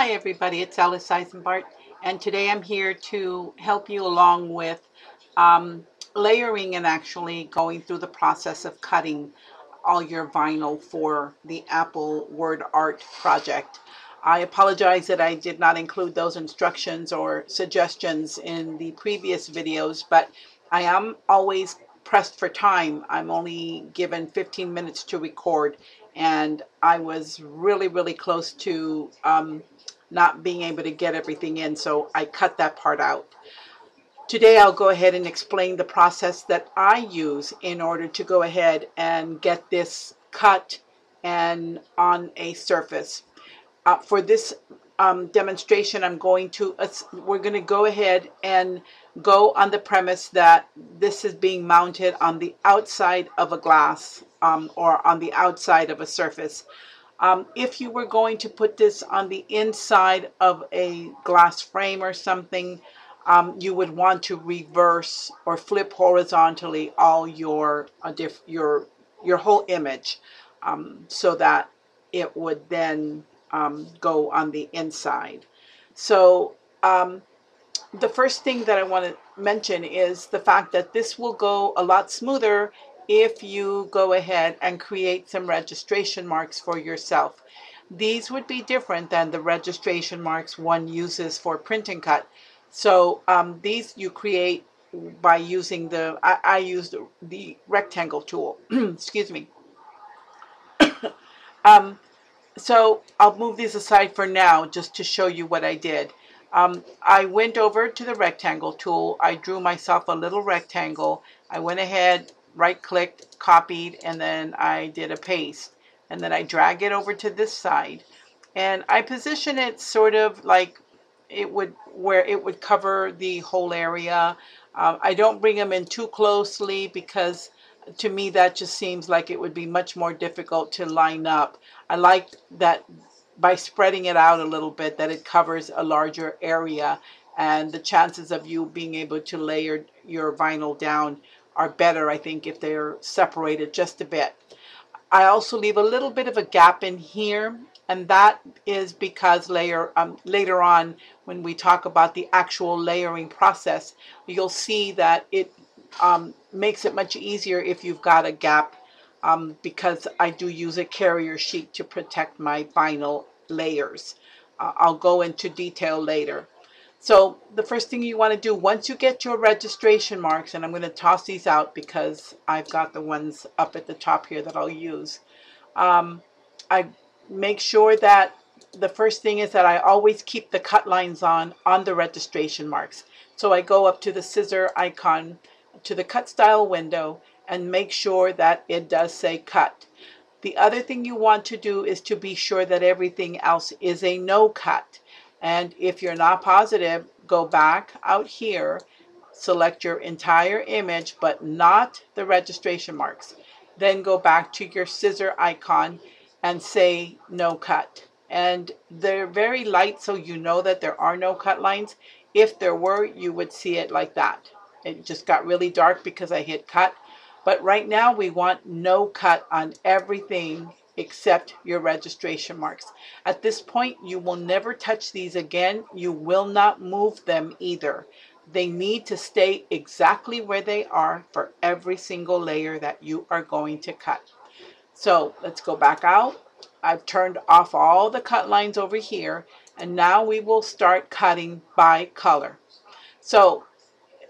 Hi everybody, it's Alice Isenbart and today I'm here to help you along with um, layering and actually going through the process of cutting all your vinyl for the Apple Word Art project. I apologize that I did not include those instructions or suggestions in the previous videos, but I am always pressed for time. I'm only given 15 minutes to record and I was really, really close to um, not being able to get everything in, so I cut that part out. Today I'll go ahead and explain the process that I use in order to go ahead and get this cut and on a surface. Uh, for this um, demonstration, I'm going to, uh, we're going to go ahead and go on the premise that this is being mounted on the outside of a glass um, or on the outside of a surface. Um, if you were going to put this on the inside of a glass frame or something, um, you would want to reverse or flip horizontally all your uh, your your whole image um, so that it would then um, go on the inside. So um, the first thing that I want to mention is the fact that this will go a lot smoother if you go ahead and create some registration marks for yourself. These would be different than the registration marks one uses for print and cut. So um, these you create by using the, I, I used the rectangle tool, excuse me. um, so I'll move these aside for now just to show you what I did. Um, I went over to the rectangle tool. I drew myself a little rectangle. I went ahead, right clicked, copied, and then I did a paste. And then I drag it over to this side. And I position it sort of like it would, where it would cover the whole area. Um, I don't bring them in too closely because to me that just seems like it would be much more difficult to line up. I like that by spreading it out a little bit that it covers a larger area and the chances of you being able to layer your vinyl down are better, I think, if they're separated just a bit. I also leave a little bit of a gap in here, and that is because later, um, later on, when we talk about the actual layering process, you'll see that it um, makes it much easier if you've got a gap um, because I do use a carrier sheet to protect my vinyl layers. Uh, I'll go into detail later. So the first thing you want to do once you get your registration marks, and I'm going to toss these out because I've got the ones up at the top here that I'll use. Um, I make sure that the first thing is that I always keep the cut lines on on the registration marks. So I go up to the scissor icon to the cut style window and make sure that it does say cut. The other thing you want to do is to be sure that everything else is a no cut. And if you're not positive, go back out here, select your entire image, but not the registration marks. Then go back to your scissor icon and say no cut. And they're very light, so you know that there are no cut lines. If there were, you would see it like that. It just got really dark because I hit cut. But right now we want no cut on everything except your registration marks. At this point, you will never touch these again. You will not move them either. They need to stay exactly where they are for every single layer that you are going to cut. So let's go back out. I've turned off all the cut lines over here and now we will start cutting by color. So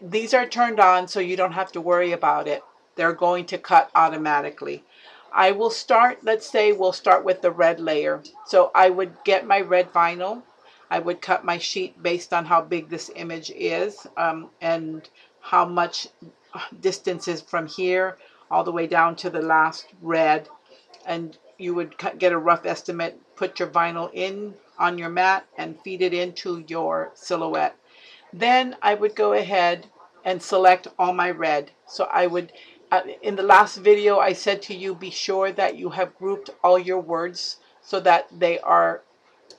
these are turned on so you don't have to worry about it. They're going to cut automatically. I will start, let's say we'll start with the red layer. So I would get my red vinyl. I would cut my sheet based on how big this image is um, and how much distance is from here all the way down to the last red. And you would cut, get a rough estimate, put your vinyl in on your mat and feed it into your silhouette. Then I would go ahead and select all my red. So I would uh, in the last video, I said to you, be sure that you have grouped all your words so that they are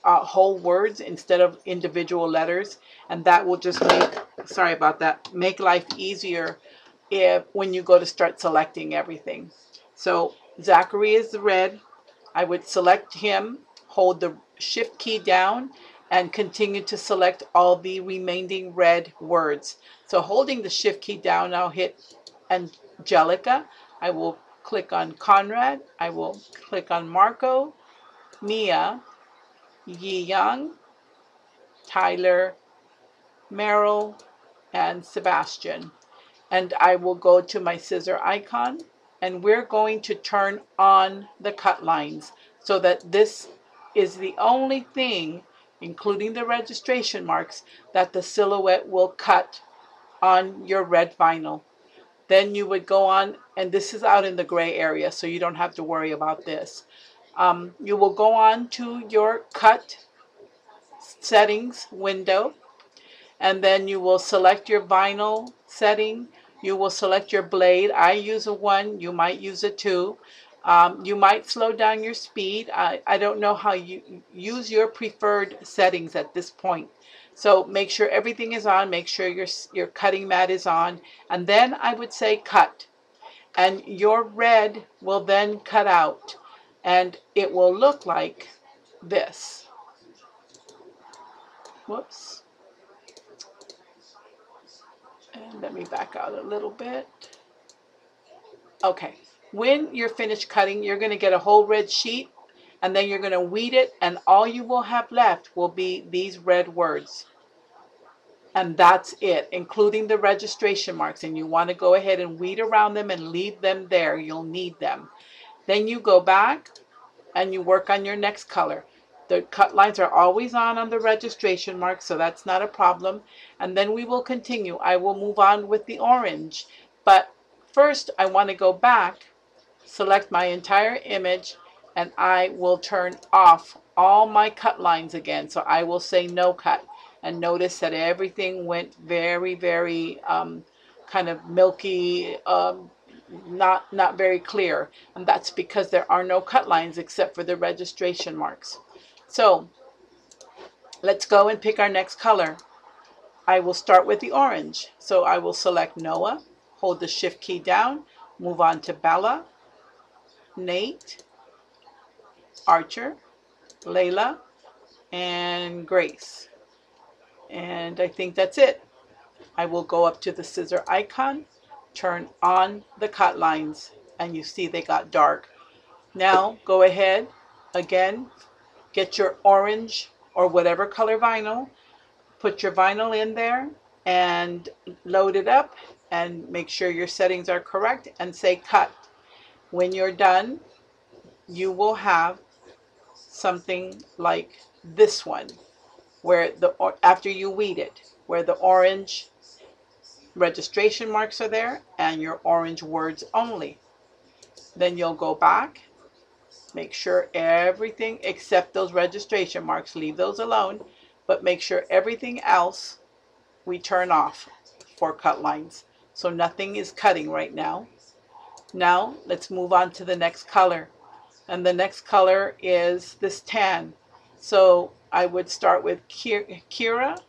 uh, whole words instead of individual letters. And that will just make, sorry about that, make life easier if when you go to start selecting everything. So Zachary is the red. I would select him, hold the shift key down, and continue to select all the remaining red words. So holding the shift key down, I'll hit Angelica. I will click on Conrad. I will click on Marco, Mia, Yi Young, Tyler, Meryl, and Sebastian. And I will go to my scissor icon and we're going to turn on the cut lines so that this is the only thing, including the registration marks, that the silhouette will cut on your red vinyl. Then you would go on, and this is out in the gray area, so you don't have to worry about this. Um, you will go on to your cut settings window, and then you will select your vinyl setting. You will select your blade. I use a one, you might use a two. Um, you might slow down your speed. I, I don't know how you use your preferred settings at this point. So make sure everything is on, make sure your, your cutting mat is on, and then I would say cut. And your red will then cut out, and it will look like this. Whoops. And let me back out a little bit. Okay, when you're finished cutting, you're going to get a whole red sheet and then you're going to weed it and all you will have left will be these red words. And that's it, including the registration marks. And you want to go ahead and weed around them and leave them there. You'll need them. Then you go back and you work on your next color. The cut lines are always on on the registration mark, so that's not a problem. And then we will continue. I will move on with the orange. But first, I want to go back, select my entire image, and I will turn off all my cut lines again. So I will say no cut and notice that everything went very, very um, kind of milky, um, not, not very clear. And that's because there are no cut lines except for the registration marks. So let's go and pick our next color. I will start with the orange. So I will select Noah, hold the shift key down, move on to Bella, Nate, Archer, Layla, and Grace. And I think that's it. I will go up to the scissor icon, turn on the cut lines, and you see they got dark. Now go ahead, again, get your orange or whatever color vinyl, put your vinyl in there and load it up and make sure your settings are correct and say cut. When you're done, you will have something like this one where the after you weed it, where the orange registration marks are there and your orange words only. Then you'll go back, make sure everything except those registration marks, leave those alone, but make sure everything else we turn off for cut lines. So nothing is cutting right now. Now let's move on to the next color. And the next color is this tan. So I would start with Kira,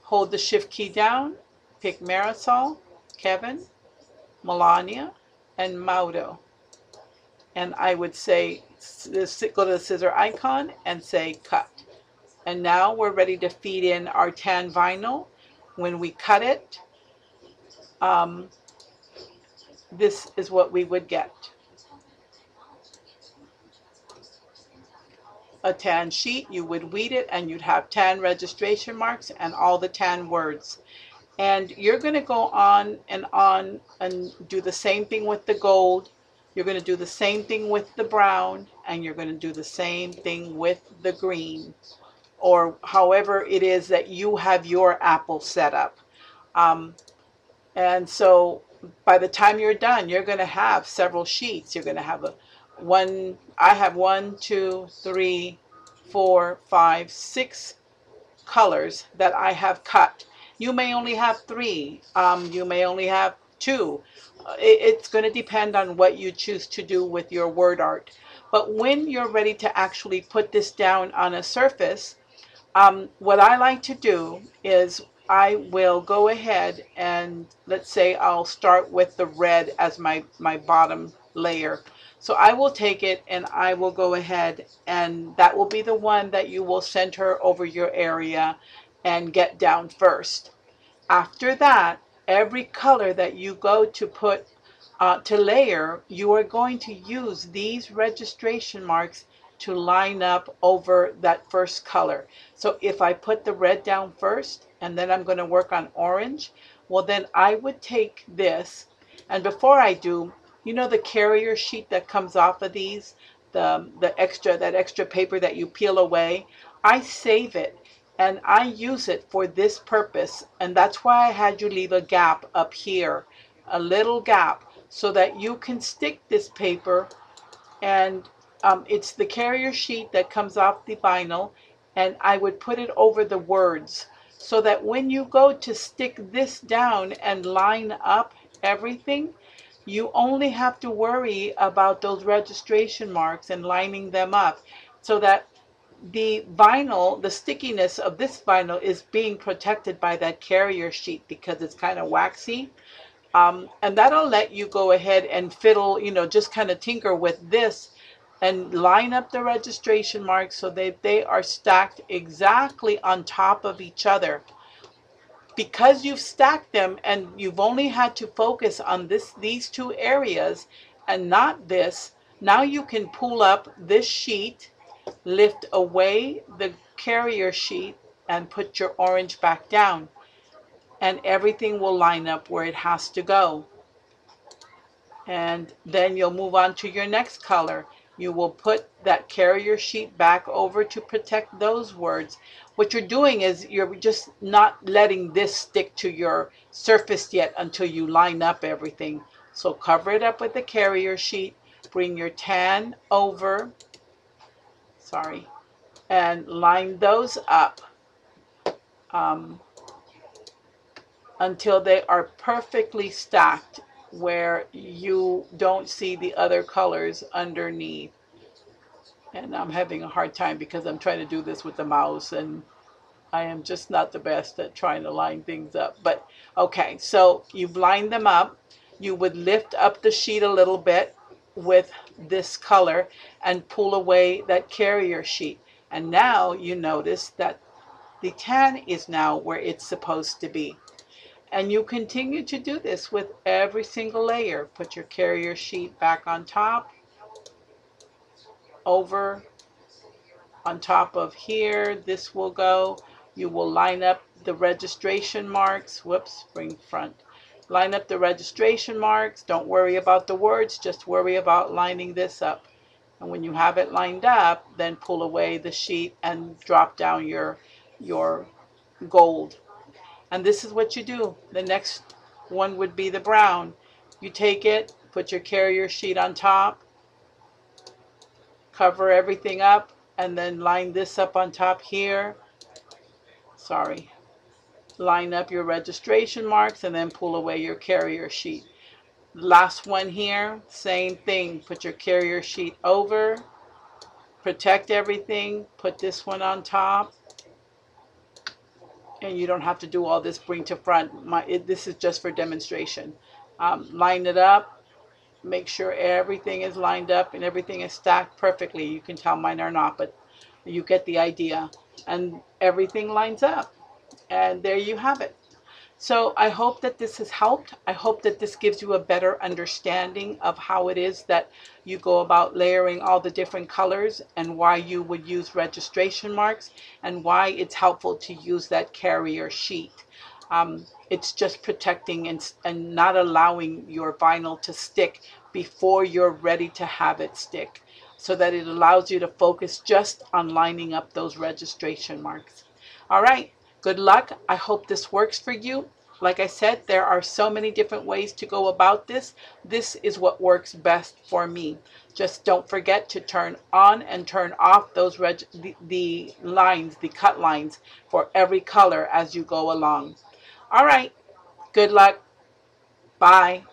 hold the shift key down, pick Marisol, Kevin, Melania, and Maudo. And I would say, go to the scissor icon and say cut. And now we're ready to feed in our tan vinyl. When we cut it, um, this is what we would get. A tan sheet, you would weed it and you'd have tan registration marks and all the tan words. And you're going to go on and on and do the same thing with the gold. You're going to do the same thing with the brown and you're going to do the same thing with the green or however it is that you have your apple set up. Um, and so by the time you're done, you're going to have several sheets. You're going to have a one, I have one, two, three, four, five, six colors that I have cut. You may only have three. Um, you may only have two. Uh, it, it's going to depend on what you choose to do with your word art. But when you're ready to actually put this down on a surface, um, what I like to do is I will go ahead and let's say I'll start with the red as my, my bottom layer. So I will take it and I will go ahead and that will be the one that you will center over your area and get down first. After that, every color that you go to put uh, to layer, you are going to use these registration marks to line up over that first color. So if I put the red down first and then I'm going to work on orange, well then I would take this and before I do, you know the carrier sheet that comes off of these, the, the extra, that extra paper that you peel away, I save it and I use it for this purpose and that's why I had you leave a gap up here, a little gap so that you can stick this paper and um, it's the carrier sheet that comes off the vinyl and I would put it over the words so that when you go to stick this down and line up everything, you only have to worry about those registration marks and lining them up so that the vinyl, the stickiness of this vinyl is being protected by that carrier sheet because it's kind of waxy. Um, and that'll let you go ahead and fiddle, you know, just kind of tinker with this and line up the registration marks so that they are stacked exactly on top of each other. Because you've stacked them and you've only had to focus on this these two areas and not this, now you can pull up this sheet, lift away the carrier sheet and put your orange back down and everything will line up where it has to go. And then you'll move on to your next color you will put that carrier sheet back over to protect those words. What you're doing is you're just not letting this stick to your surface yet until you line up everything. So cover it up with the carrier sheet, bring your tan over, sorry, and line those up um, until they are perfectly stacked where you don't see the other colors underneath. And I'm having a hard time because I'm trying to do this with the mouse and I am just not the best at trying to line things up. But okay, so you've lined them up. You would lift up the sheet a little bit with this color and pull away that carrier sheet. And now you notice that the tan is now where it's supposed to be. And you continue to do this with every single layer. Put your carrier sheet back on top, over, on top of here. This will go. You will line up the registration marks. Whoops, bring front. Line up the registration marks. Don't worry about the words, just worry about lining this up. And when you have it lined up, then pull away the sheet and drop down your, your gold and this is what you do. The next one would be the brown. You take it, put your carrier sheet on top, cover everything up, and then line this up on top here. Sorry. Line up your registration marks and then pull away your carrier sheet. Last one here, same thing. Put your carrier sheet over, protect everything, put this one on top, and you don't have to do all this bring to front. My, it, this is just for demonstration. Um, line it up, make sure everything is lined up and everything is stacked perfectly. You can tell mine are not, but you get the idea. And everything lines up. And there you have it. So I hope that this has helped. I hope that this gives you a better understanding of how it is that you go about layering all the different colors and why you would use registration marks and why it's helpful to use that carrier sheet. Um, it's just protecting and, and not allowing your vinyl to stick before you're ready to have it stick so that it allows you to focus just on lining up those registration marks. All right. Good luck. I hope this works for you. Like I said, there are so many different ways to go about this. This is what works best for me. Just don't forget to turn on and turn off those reg the, the lines, the cut lines for every color as you go along. All right. Good luck. Bye.